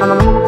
Bye.